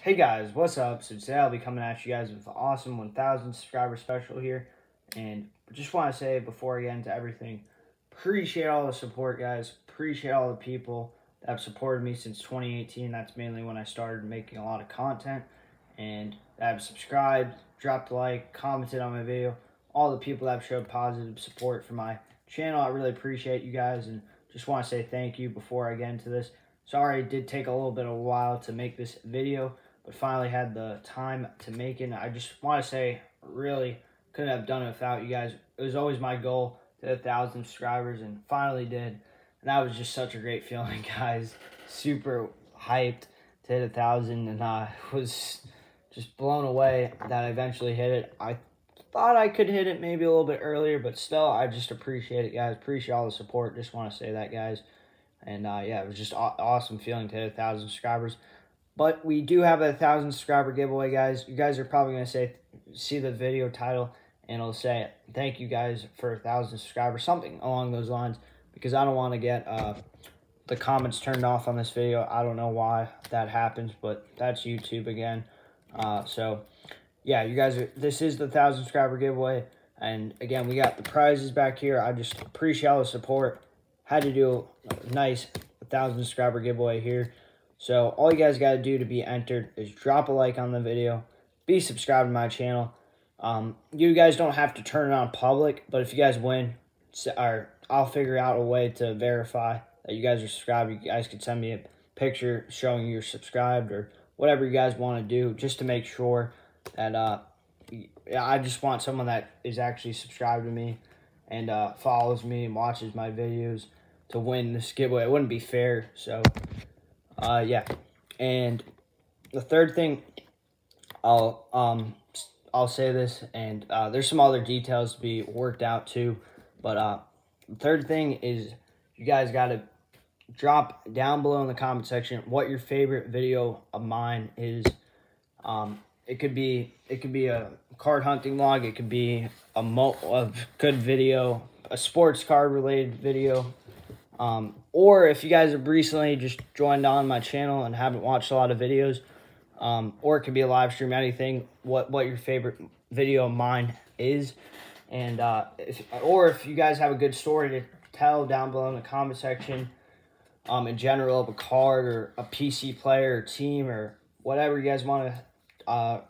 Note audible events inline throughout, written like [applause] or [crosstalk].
Hey guys, what's up? So today I'll be coming at you guys with an awesome 1,000 subscriber special here. And just want to say before I get into everything, appreciate all the support guys. Appreciate all the people that have supported me since 2018. That's mainly when I started making a lot of content. And that have subscribed, dropped a like, commented on my video. All the people that have showed positive support for my channel. I really appreciate you guys and just want to say thank you before I get into this. Sorry it did take a little bit of a while to make this video but finally had the time to make it. And I just want to say, really couldn't have done it without you guys. It was always my goal to a thousand subscribers, and finally did. And that was just such a great [laughs] feeling, guys. Super hyped to hit a thousand, and I [laughs] was just blown away that I eventually hit it. I thought I could hit it maybe a little bit earlier, but still, I just appreciate it, guys. Appreciate all the support. Just want to say that, guys. And uh, yeah, it was just awesome feeling to hit a thousand subscribers. But we do have a thousand subscriber giveaway, guys. You guys are probably gonna say, see the video title, and it'll say, "Thank you guys for a thousand subscribers," something along those lines. Because I don't want to get uh, the comments turned off on this video. I don't know why that happens, but that's YouTube again. Uh, so yeah, you guys are. This is the thousand subscriber giveaway, and again, we got the prizes back here. I just appreciate all the support. Had to do a nice thousand subscriber giveaway here. So all you guys got to do to be entered is drop a like on the video, be subscribed to my channel. Um, you guys don't have to turn it on public, but if you guys win, or I'll figure out a way to verify that you guys are subscribed. You guys can send me a picture showing you're subscribed or whatever you guys want to do just to make sure that uh, I just want someone that is actually subscribed to me and uh, follows me and watches my videos to win this giveaway. It wouldn't be fair, so uh, yeah. And the third thing, I'll um I'll say this, and uh, there's some other details to be worked out too. But uh, the third thing is you guys got to drop down below in the comment section what your favorite video of mine is. Um, it could be it could be a card hunting log. It could be a mo of good video, a sports card related video. Um, or if you guys have recently just joined on my channel and haven't watched a lot of videos, um, or it could be a live stream, anything, what, what your favorite video of mine is. And, uh, if, or if you guys have a good story to tell down below in the comment section, um, in general of a card or a PC player or team or whatever you guys want to, uh,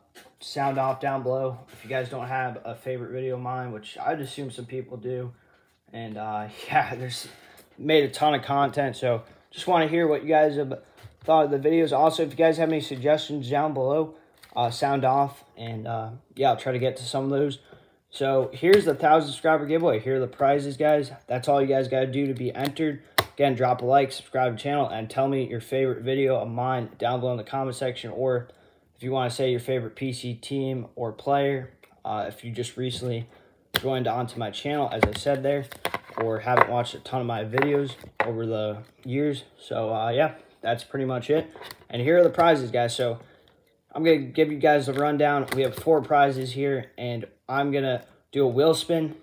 sound off down below. If you guys don't have a favorite video of mine, which I'd assume some people do. And, uh, [laughs] yeah, there's made a ton of content. So just want to hear what you guys have thought of the videos. Also, if you guys have any suggestions down below, uh, sound off. And uh, yeah, I'll try to get to some of those. So here's the 1,000 subscriber giveaway. Here are the prizes, guys. That's all you guys got to do to be entered. Again, drop a like, subscribe to the channel, and tell me your favorite video of mine down below in the comment section. Or if you want to say your favorite PC team or player, uh, if you just recently joined onto my channel, as I said there or haven't watched a ton of my videos over the years. So, uh, yeah, that's pretty much it. And here are the prizes, guys. So, I'm going to give you guys the rundown. We have four prizes here, and I'm going to do a wheel spin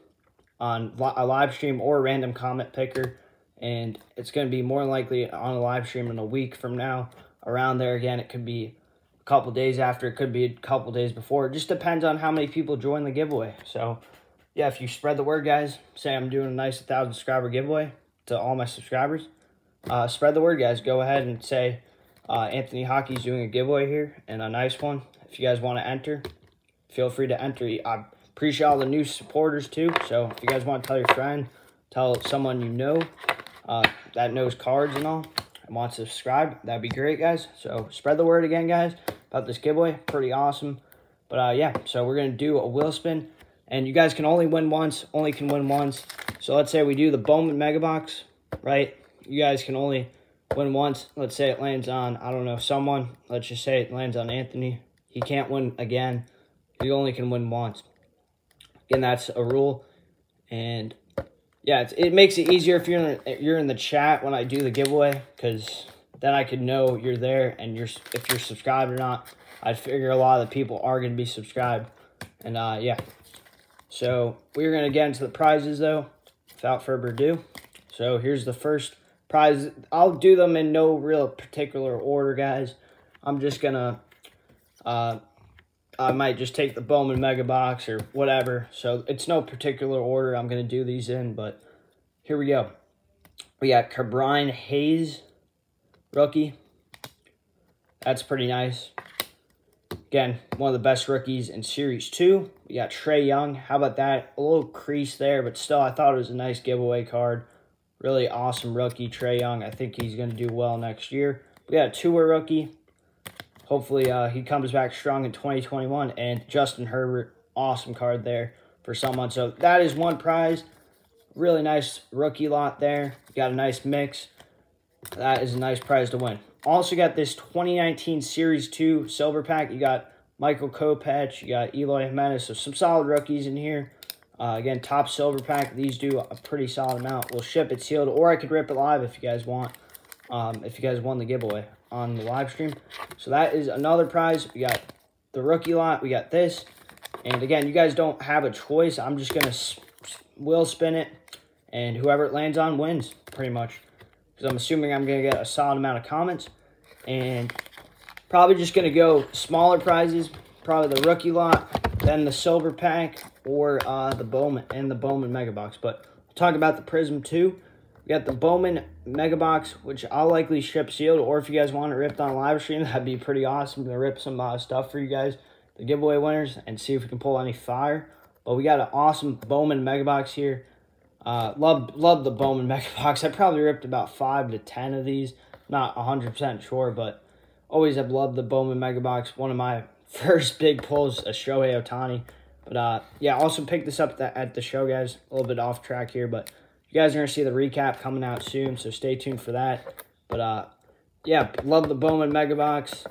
on a live stream or a random comment picker. And it's going to be more likely on a live stream in a week from now. Around there, again, it could be a couple days after. It could be a couple days before. It just depends on how many people join the giveaway. So, yeah, if you spread the word, guys, say I'm doing a nice 1,000 subscriber giveaway to all my subscribers. Uh, spread the word, guys. Go ahead and say uh, Anthony Hockey's doing a giveaway here and a nice one. If you guys want to enter, feel free to enter. I appreciate all the new supporters, too. So if you guys want to tell your friend, tell someone you know uh, that knows cards and all and wants to subscribe, that'd be great, guys. So spread the word again, guys, about this giveaway. Pretty awesome. But, uh, yeah, so we're going to do a wheel spin. And you guys can only win once, only can win once. So let's say we do the Bowman Mega Box, right? You guys can only win once. Let's say it lands on, I don't know, someone. Let's just say it lands on Anthony. He can't win again. You only can win once. Again, that's a rule. And yeah, it makes it easier if you're in you're in the chat when I do the giveaway because then I could know you're there and you're if you're subscribed or not. I figure a lot of the people are going to be subscribed. And uh, yeah, so we're going to get into the prizes, though, without further ado. So here's the first prize. I'll do them in no real particular order, guys. I'm just going to Uh, I might just take the Bowman Mega Box or whatever. So it's no particular order I'm going to do these in, but here we go. We got Ke'Bryan Hayes, rookie. That's pretty nice. Again, one of the best rookies in Series 2. We got Trae Young. How about that? A little crease there, but still, I thought it was a nice giveaway card. Really awesome rookie, Trae Young. I think he's going to do well next year. We got a two-way rookie. Hopefully, uh, he comes back strong in 2021. And Justin Herbert, awesome card there for someone. So that is one prize. Really nice rookie lot there. got a nice mix. That is a nice prize to win. Also got this 2019 Series 2 Silver Pack. You got Michael Kopech. You got Eloy Jimenez. So some solid rookies in here. Uh, again, top silver pack. These do a pretty solid amount. We'll ship it sealed, or I could rip it live if you guys want. Um, if you guys won the giveaway on the live stream. So that is another prize. We got the rookie lot. We got this. And again, you guys don't have a choice. I'm just going to will spin it. And whoever it lands on wins, pretty much. Because I'm assuming I'm going to get a solid amount of comments. And probably just going to go smaller prizes. Probably the rookie lot, then the silver pack, or uh, the Bowman and the Bowman Mega Box. But we'll talk about the Prism too. We got the Bowman Mega Box, which I'll likely ship sealed, or if you guys want it ripped on live stream, [laughs] that'd be pretty awesome to rip some uh, stuff for you guys, the giveaway winners, and see if we can pull any fire. But we got an awesome Bowman Mega Box here. Uh, love, love the Bowman [laughs] Mega Box. I probably ripped about 5 to 10 of these. Not 100% sure, but always have loved the Bowman Mega Box. One of my [laughs] first big pulls, a Shohei Ohtani. But uh, yeah, also picked this up at the show, guys. A little bit off track here, but you guys are to see the recap coming out soon, so stay tuned for that. But uh, yeah, love the Bowman Mega Box.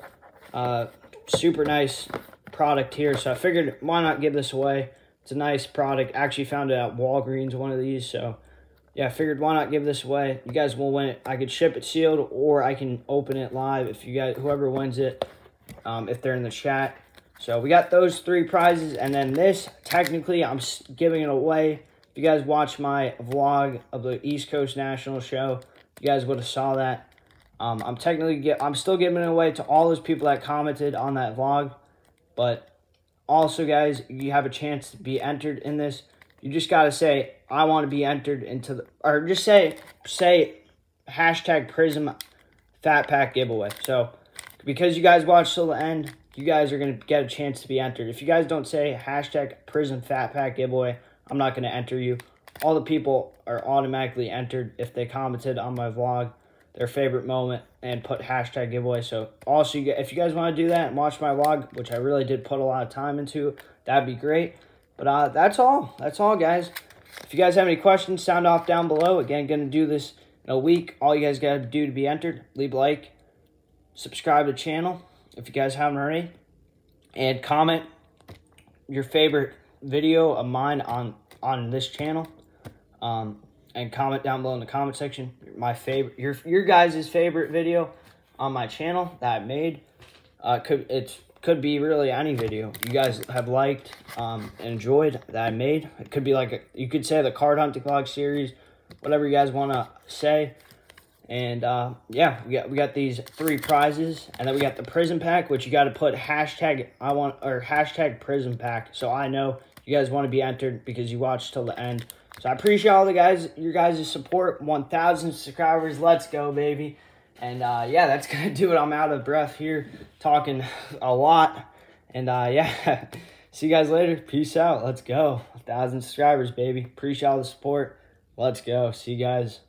Uh, super nice product here, so I figured why not give this away. It's a nice product. I actually found it at Walgreens, one of these, so yeah, I figured why not give this away. You guys will win it. I could ship it sealed, or I can open it live if you guys, whoever wins it, um, if they're in the chat. So we got those three prizes, and then this, technically, I'm giving it away. If you guys watch my vlog of the East Coast National Show, you guys would have saw that. Um, I'm technically, get, I'm still giving it away to all those people that commented on that vlog. But also, guys, you have a chance to be entered in this. You just got to say, I want to be entered into the, or just say, say, hashtag Prism Fat Pack giveaway. So, because you guys watched till the end, you guys are going to get a chance to be entered. If you guys don't say hashtag Prism Fat Pack giveaway, I'm not going to enter you. All the people are automatically entered if they commented on my vlog their favorite moment and put hashtag giveaway. So also, you if you guys want to do that and watch my vlog, which I really did put a lot of time into, that'd be great. But uh, that's all. That's all, guys. If you guys have any questions, sound off down below. Again, going to do this in a week. All you guys got to do to be entered, leave a like, subscribe to the channel if you guys haven't already, and comment your favorite video of mine on on this channel. Um, and comment down below in the comment section my favorite your your guys' favorite video on my channel that I made. Uh, could it could be really any video you guys have liked um, and enjoyed that I made. It could be like a, you could say the card hunting vlog series, whatever you guys want to say. And uh, yeah, we got we got these three prizes, and then we got the Prism pack, which you got to put hashtag I want or hashtag Prism pack, so I know you guys want to be entered because you watched till the end. So I appreciate all the guys, your guys' support. 1,000 subscribers, let's go, baby. And uh, yeah, that's [laughs] gonna do it. I'm out of breath here, talking a lot. And uh, yeah, [laughs] see you guys later. Peace out. Let's go. 1,000 subscribers, baby. Appreciate all the support. Let's go. See you guys.